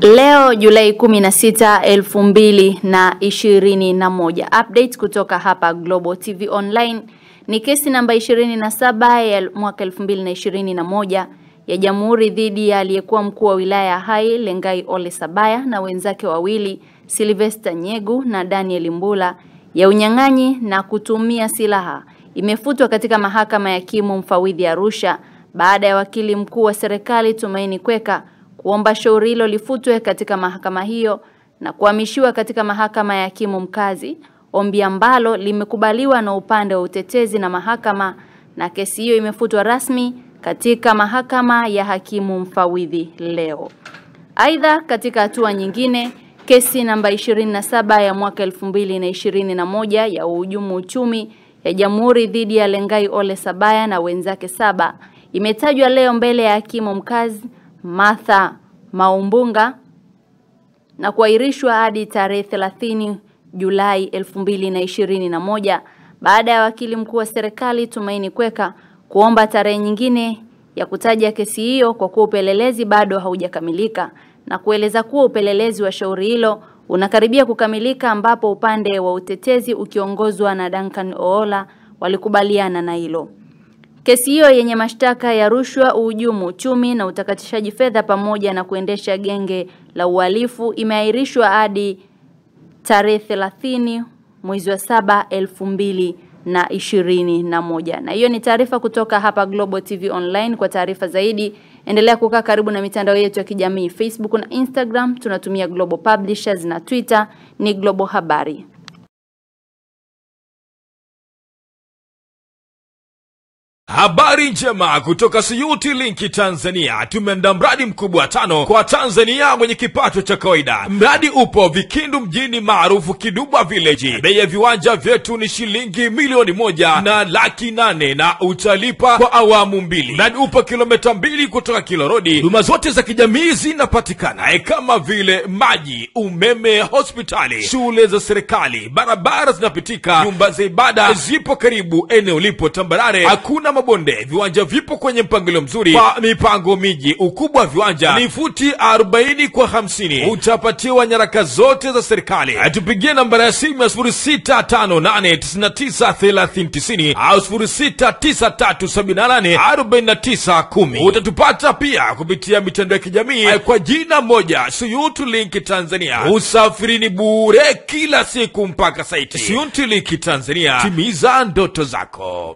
Leo Julai 16, 2021. Update kutoka hapa Global TV Online ni kesi namba 27 ya mwaka 2021 ya Jamhuri dhidi ya aliyekuwa mkuu wa wilaya ya Hai Lengai Ole Sabaya na wenzake wawili Sylvester Nyegu na Daniel Mbula ya unyang'anyi na kutumia silaha imefutwa katika mahakama ya kimu mfawidhi Arusha baada ya wakili mkuu wa serikali Tumaini Kweka kuomba shauri hilo lifutwe katika mahakama hiyo na kuhamishiwa katika mahakama ya hakimu mkazi, ombi ambalo limekubaliwa na upande wa utetezi na mahakama, na kesi hiyo imefutwa rasmi katika mahakama ya hakimu mfawidhi leo. Aidha, katika hatua nyingine, kesi namba 27 ya mwaka 2021 ya uhujumu uchumi ya Jamhuri dhidi ya Lengai Ole Sabaya na wenzake saba imetajwa leo mbele ya hakimu mkazi Martha Maumbunga na kuahirishwa hadi tarehe 30 Julai 2021 baada ya wakili mkuu wa serikali Tumaini Kweka kuomba tarehe nyingine ya kutaja kesi hiyo kwa kuwa upelelezi bado haujakamilika na kueleza kuwa upelelezi wa shauri hilo unakaribia kukamilika ambapo upande wa utetezi ukiongozwa na Duncan Oola walikubaliana na hilo. Kesi hiyo yenye mashtaka ya rushwa, uhujumu uchumi na utakatishaji fedha pamoja na kuendesha genge la uhalifu imeahirishwa hadi tarehe 30 mwezi wa saba elfu mbili na ishirini na moja. Na hiyo ni taarifa kutoka hapa Global TV Online. Kwa taarifa zaidi, endelea kukaa karibu na mitandao yetu ya kijamii Facebook na Instagram, tunatumia Global Publishers na Twitter ni Global Habari. Habari njema kutoka Suyuti Linki Tanzania. tumeenda mradi mkubwa tano kwa Tanzania mwenye kipato cha kawaida. Mradi upo Vikindu mjini maarufu Kidubwa Village. Bei ya viwanja vyetu ni shilingi milioni moja na laki nane na utalipa kwa awamu mbili. Mradi upo kilomita mbili kutoka kilorodi. Huduma zote za kijamii zinapatikana e, kama vile maji, umeme, hospitali, shule za serikali, barabara zinapitika, nyumba za ibada zipo karibu, eneo lipo tambarare, hakuna mabonde, viwanja vipo kwenye mpangilio mzuri kwa mipango miji. Ukubwa wa viwanja ni futi 40 kwa 50. Utapatiwa nyaraka zote za serikali. Tupigie nambari ya simu ya 0658993090 au 0693784910. Utatupata pia kupitia mitandao ya kijamii kwa jina moja Suyutu Link Tanzania. Usafiri ni bure kila siku mpaka saiti. Suyutu Link Tanzania, timiza ndoto zako.